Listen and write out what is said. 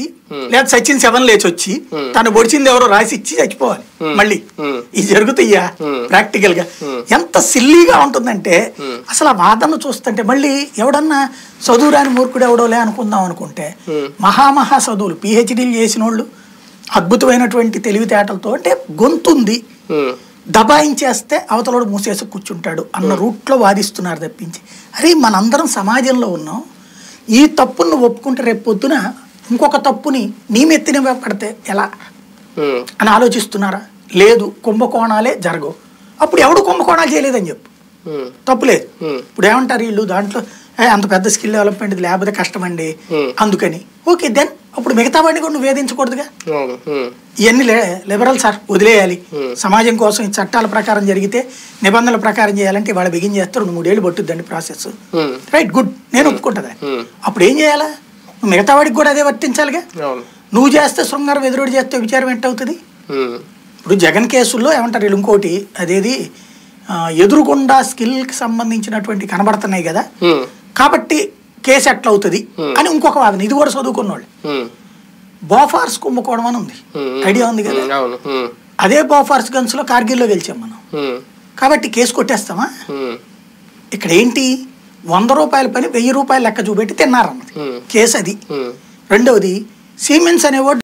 వచ్చి లేదా సచిన్ సెవెన్ లేచి వచ్చి తను పొడిచింది ఎవరో రాసి ఇచ్చి చచ్చిపోవాలి. మళ్ళీ. ఇది జరుగుతాయ్యా? ప్రాక్టికల్గా ఎంత సిల్లీగా ఉంటుందంటే అసలు ఆ వాదన చూస్తుంటే మళ్ళీ ఎవడన్నా చదువురాని మూర్ఖుడు ఎవడోలే అనుకుందాం అనుకుంటే మహామహా చదువులు పిహెచ్డీలు చేసిన వాళ్ళు అద్భుతమైనటువంటి తెలివితేటలతో అంటే గొంతుంది. దబాయించేస్తే అవతలోడు మూసేసి కూర్చుంటాడు అన్న రూట్లో వాదిస్తున్నారు తప్పించి. అరే మనందరం సమాజంలో ఉన్నాం. ఈ తప్పును ఒప్పుకుంటే రేపు పొద్దున ఇంకొక తప్పుని నీ మెత్తిన పడితే ఎలా? అని ఆలోచిస్తున్నారా? లేదు కుంభకోణాలే జరగవు. అప్పుడు ఎవడు కుంభకోణాలు చేయలేదని చెప్పు. తప్పులేదు. ఇప్పుడు ఏమంటారు వీళ్ళు? దాంట్లో "ఏ, అంత పెద్ద స్కిల్ డెవలప్మెంట్ లేకపోతే కష్టమండి. Hmm. అందుకని. ఓకే దెన్ అప్పుడు మిగతా వాడిని కూడా నువ్వు వేధించకూడదుగా? ఇవన్నీ లిబరల్ సార్ వదిలేయాలి. సమాజం కోసం ఈ చట్టాల ప్రకారం జరిగితే నిబంధనల ప్రకారం చేయాలంటే వాళ్ళు బిగిన్ చేస్తారు రెండు మూడేళ్ళు పట్టుద్దండి ప్రాసెస్ రైట్ గుడ్ నేను ఒప్పుకుంటుందా. అప్పుడు ఏం చేయాలా? మిగతా వాడికి కూడా అదే వర్తించాలిగా? నువ్వు చేస్తే శృంగారం ఎదురుడు చేస్తే విచారం ఎట్టవుతుంది ఉమ్, ఇప్పుడు జగన్ కేసుల్లో ఏమంటారు వీళ్ళు ఇంకోటి అదేది ఆ, ఎదురుగుండా స్కిల్కి సంబంధించినటువంటి కనబడుతున్నాయి కదా? కాబట్టి కేసు ఎట్లా అవుతుంది అని ఇంకొక వాదన. ఇది కూడా చదువుకున్న వాళ్ళు బోఫార్స్ కుంభకోణం అని ఉంది. ఐడియా ఉంది కదా? అదే బోఫార్స్ గన్స్లో కార్గిల్లో గెలిచాం మనం. కాబట్టి కేసు కొట్టేస్తామా? ఇక్కడ ఏంటి వంద రూపాయల పని వెయ్యి రూపాయలు లెక్క చూపెట్టి తిన్నారన్నది. కేసు అది. రెండవది సీమెన్స్ అనేవాడు